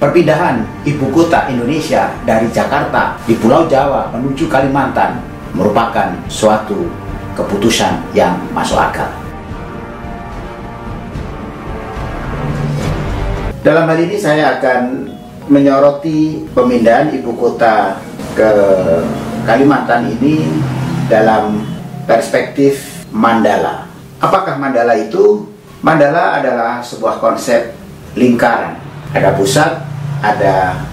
perpindahan ibu kota Indonesia dari Jakarta di Pulau Jawa menuju Kalimantan merupakan suatu keputusan yang masuk akal. Dalam hal ini saya akan menyoroti pemindahan ibu kota ke Kalimantan ini dalam perspektif Mandala. Apakah Mandala itu? Mandala adalah sebuah konsep lingkaran. Ada pusat, ada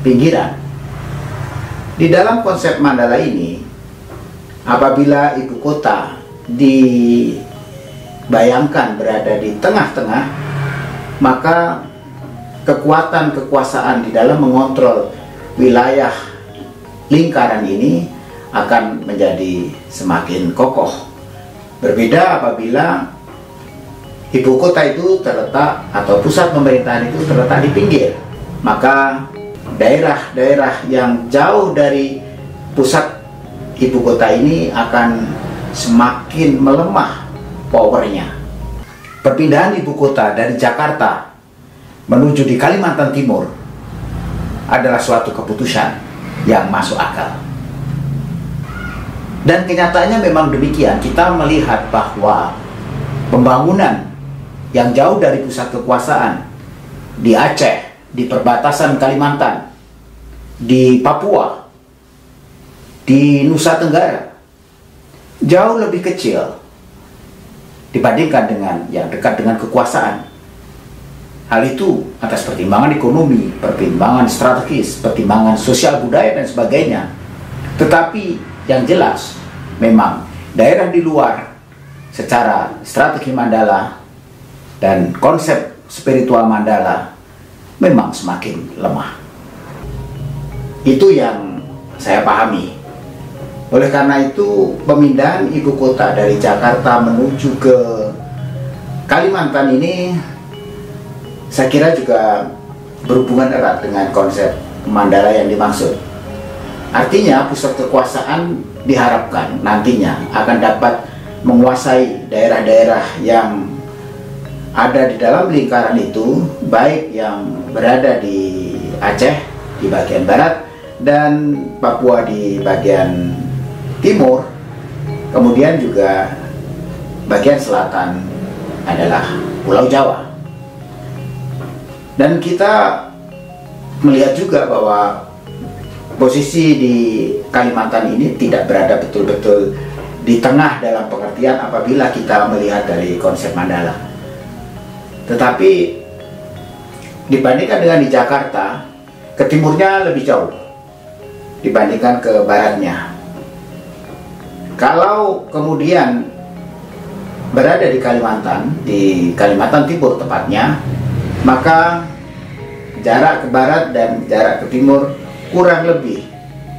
pinggiran. Di dalam konsep Mandala ini, apabila ibu kota dibayangkan berada di tengah-tengah, maka kekuatan kekuasaan di dalam mengontrol wilayah lingkaran ini akan menjadi semakin kokoh. Berbeda apabila ibu kota itu terletak atau pusat pemerintahan itu terletak di pinggir maka daerah-daerah yang jauh dari pusat ibu kota ini akan semakin melemah powernya. Perpindahan ibu kota dari Jakarta menuju di Kalimantan Timur adalah suatu keputusan yang masuk akal. Dan kenyataannya memang demikian. Kita melihat bahwa pembangunan yang jauh dari pusat kekuasaan di Aceh di perbatasan Kalimantan, di Papua, di Nusa Tenggara, jauh lebih kecil dibandingkan dengan yang dekat dengan kekuasaan. Hal itu atas pertimbangan ekonomi, pertimbangan strategis, pertimbangan sosial budaya dan sebagainya. Tetapi yang jelas memang daerah di luar secara strategi Mandala dan konsep spiritual Mandala memang semakin lemah. Itu yang saya pahami. Oleh karena itu, pemindahan ibu kota dari Jakarta menuju ke Kalimantan ini saya kira juga berhubungan erat dengan konsep Mandala yang dimaksud. Artinya pusat kekuasaan diharapkan nantinya akan dapat menguasai daerah-daerah yang ada di dalam lingkaran itu baik yang berada di Aceh di bagian barat dan Papua di bagian timur. Kemudian juga bagian selatan adalah Pulau Jawa. Dan kita melihat juga bahwa posisi di Kalimantan ini tidak berada betul-betul di tengah dalam pengertian apabila kita melihat dari konsep Mandala tetapi dibandingkan dengan di Jakarta, ke timurnya lebih jauh dibandingkan ke baratnya. Kalau kemudian berada di Kalimantan, di Kalimantan Timur tepatnya, maka jarak ke barat dan jarak ke timur kurang lebih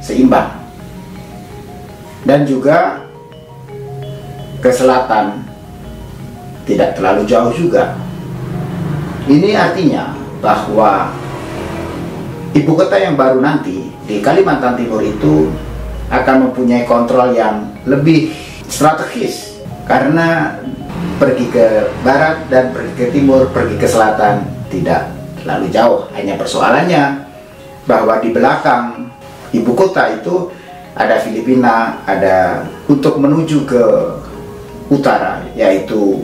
seimbang. Dan juga ke selatan tidak terlalu jauh juga ini artinya bahwa ibu kota yang baru nanti di Kalimantan Timur itu akan mempunyai kontrol yang lebih strategis karena pergi ke barat dan pergi ke timur, pergi ke selatan tidak terlalu jauh. Hanya persoalannya bahwa di belakang ibu kota itu ada Filipina, ada untuk menuju ke utara yaitu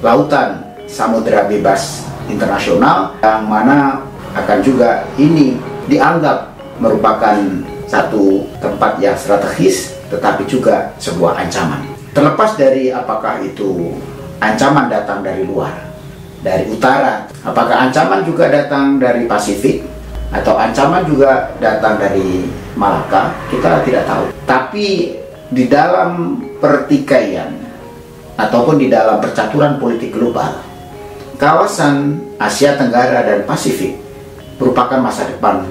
lautan Samudra Bebas internasional yang mana akan juga ini dianggap merupakan satu tempat yang strategis tetapi juga sebuah ancaman. Terlepas dari apakah itu ancaman datang dari luar, dari utara, apakah ancaman juga datang dari Pasifik atau ancaman juga datang dari Malaka, kita tidak tahu. Tapi di dalam pertikaian ataupun di dalam percaturan politik global, kawasan Asia Tenggara dan Pasifik merupakan masa depan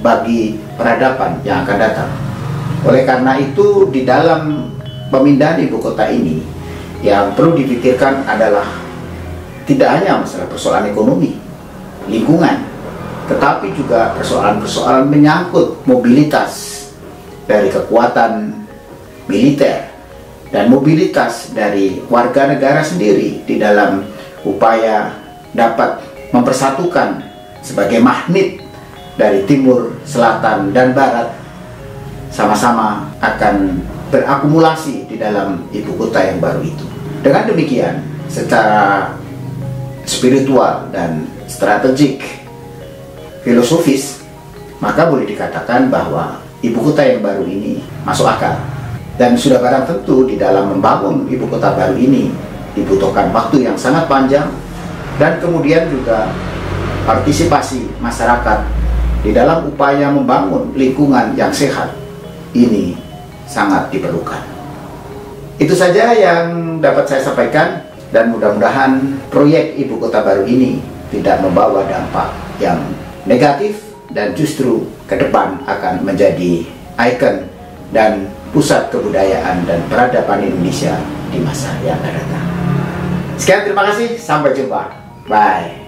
bagi peradaban yang akan datang. Oleh karena itu, di dalam pemindahan ibu kota ini, yang perlu dipikirkan adalah tidak hanya masalah persoalan ekonomi, lingkungan, tetapi juga persoalan-persoalan menyangkut mobilitas dari kekuatan militer dan mobilitas dari warga negara sendiri di dalam upaya dapat mempersatukan sebagai magnet dari timur, selatan, dan barat sama-sama akan berakumulasi di dalam ibu kota yang baru itu. Dengan demikian, secara spiritual dan strategik filosofis, maka boleh dikatakan bahwa ibu kota yang baru ini masuk akal. Dan sudah barang tentu di dalam membangun ibu kota baru ini dibutuhkan waktu yang sangat panjang dan kemudian juga partisipasi masyarakat di dalam upaya membangun lingkungan yang sehat ini sangat diperlukan. Itu saja yang dapat saya sampaikan dan mudah-mudahan proyek ibu kota baru ini tidak membawa dampak yang negatif dan justru ke depan akan menjadi ikon dan pusat kebudayaan dan peradaban Indonesia di masa yang akan datang. Sekian terima kasih, sampai jumpa. Bye.